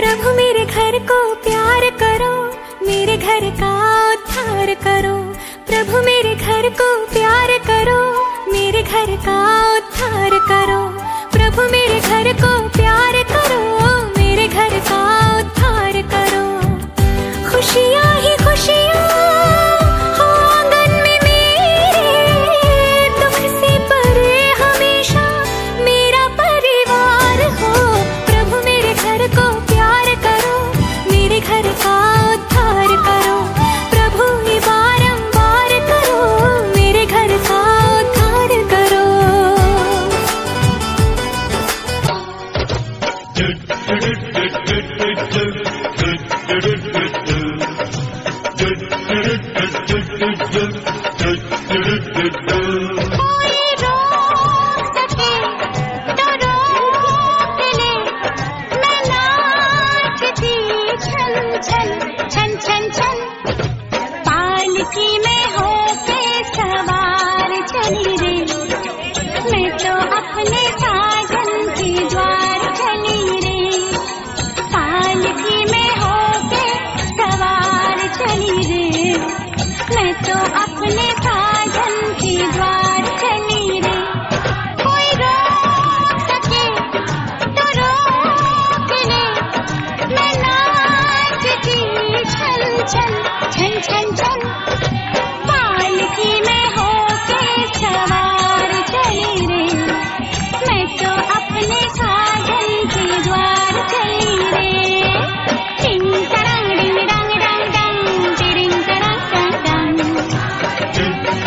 प्रभु मेरे घर को प्यार करो, मेरे घर का उद्धार करो। प्रभु मेरे घर को प्यार करो, मेरे घर का तो अपने साथ तो अपने